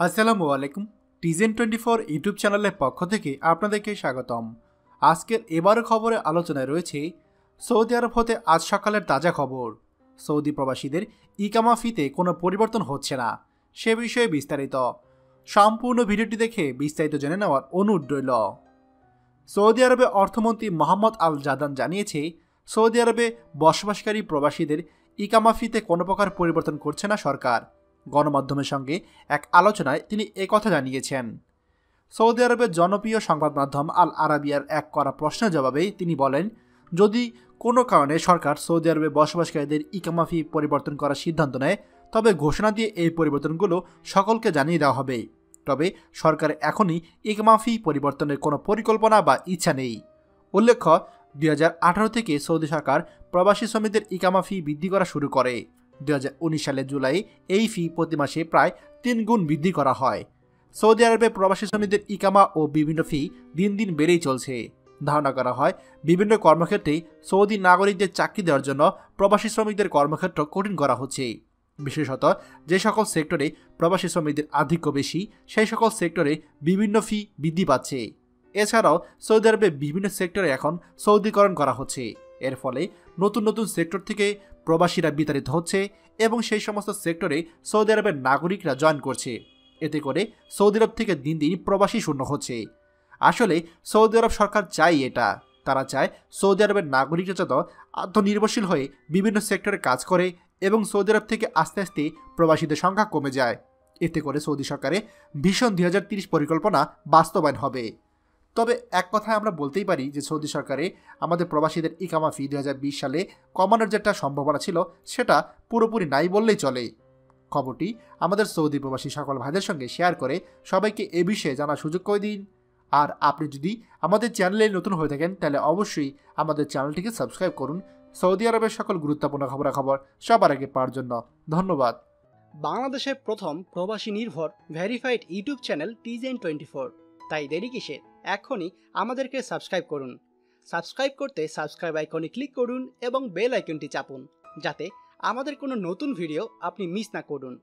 আসসালামু আলাইকুম। টিজেন twenty four YouTube চ্যানেলের পক্ষ থেকে আপনাদেরকে স্বাগতম। আজকের এবারের খবরে আলোচনায় রয়েছে, সৌদি আরব হতে আজ সকালের তাজা খবর। সৌদি প্রবাসীদের ইকামা ফিতে কোনো পরিবর্তন হচ্ছে না, সে বিষয়ে বিস্তারিত। সম্পূর্ণ ভিডিওটি দেখে বিস্তারিত জেনে নেওয়ার অনুরোধ রইল। সৌদি আরবে অর্থমন্ত্রী মোহাম্মদ আল জাদান জানিয়েছে, সৌদি আরবে বসবাসকারী প্রবাসীদের ইকামা ফিতে কোনো প্রকার পরিবর্তন করছে না সরকার। গণমাধ্যমের সঙ্গে এক আলোচনায় তিনি কথা জানিয়েছেন। সৌদি আরবের জনপ্রিয় সংবাদ মাধ্যম আল আরাবিয়ার এক করা প্রশ্নের জবাবে তিনি বলেন, যদি কোনো কারণে সরকার সৌদি আরবে বসবাসকারীদের ইকামা ফি পরিবর্তন করার সিদ্ধান্ত নেয়, তবে ঘোষণা দিয়ে এই পরিবর্তনগুলো সকলকে জানিয়ে দেওয়া হবে। তবে সরকার এখনই ইকামা ফি পরিবর্তনের কোনো পরিকল্পনা বা ইচ্ছা নেই। উল্লেখ্য, দুই হাজার আঠারো থেকে সৌদি সরকার প্রবাসী শ্রমিকদের ইকামা ফি বৃদ্ধি করা শুরু করে। দু হাজার উনিশ সালে জুলাই এই ফি প্রতি মাসে প্রায় তিন গুণ বৃদ্ধি করা হয়। সৌদি আরবে প্রবাসী শ্রমিকদের ইকামা ও বিভিন্ন ফি দিন দিন বেড়েই চলছে। ধারণা করা হয়, বিভিন্ন কর্মক্ষেত্রে সৌদি নাগরিকদের চাকরি দেওয়ার জন্য প্রবাসী শ্রমিকদের কর্মক্ষেত্র কঠিন করা হচ্ছে। বিশেষত যে সকল সেক্টরে প্রবাসী শ্রমিকদের আধিক্য বেশি, সেই সকল সেক্টরে বিভিন্ন ফি বৃদ্ধি পাচ্ছে। এছাড়াও সৌদি আরবে বিভিন্ন সেক্টরে এখন সৌদিকরণ করা হচ্ছে। এর ফলে নতুন নতুন সেক্টর থেকে প্রবাসীরা বিতাড়িত হচ্ছে এবং সেই সমস্ত সেক্টরে সৌদি আরবের নাগরিকরা জয়েন করছে। এতে করে সৌদি আরব থেকে দিন দিন প্রবাসী শূন্য হচ্ছে। আসলে সৌদি আরব সরকার চাই এটা। তারা চায় সৌদি আরবের নাগরিকরা যত আত্মনির্ভরশীল হয়ে বিভিন্ন সেক্টরে কাজ করে এবং সৌদি আরব থেকে আস্তে আস্তে প্রবাসীদের সংখ্যা কমে যায়। এতে করে সৌদি সরকারে ভীষণ দুই পরিকল্পনা বাস্তবায়ন হবে। তবে এক কথায় আমরা বলতেই পারি যে সৌদি সরকারে আমাদের প্রবাসীদের ইকামা ফি দু হাজার বিশ সালে কমানোর যেটা সম্ভাবনা ছিল, সেটা পুরোপুরি নাই বললেই চলে। খবরটি আমাদের সৌদি প্রবাসী সকল ভাইদের সঙ্গে শেয়ার করে সবাইকে এ বিষয়ে জানার সুযোগ করে দিন। আর আপনি যদি আমাদের চ্যানেলে নতুন হয়ে থাকেন, তাহলে অবশ্যই আমাদের চ্যানেলটিকে সাবস্ক্রাইব করুন। সৌদি আরবের সকল গুরুত্বপূর্ণ খবরাখবর সবার আগে পাওয়ার জন্য ধন্যবাদ। বাংলাদেশের প্রথম প্রবাসী নির্ভর ভেরিফাইড ইউটিউব চ্যানেল টিজেন টোয়েন্টি ফোর। তাই দেরি কিসের? এখনই আমাদেরকে সাবস্ক্রাইব করুন। সাবস্ক্রাইব করতে সাবস্ক্রাইব আইকনে ক্লিক করুন এবং বেল আইকনটি চাপুন, যাতে আমাদের কোনো নতুন ভিডিও আপনি মিস না করুন।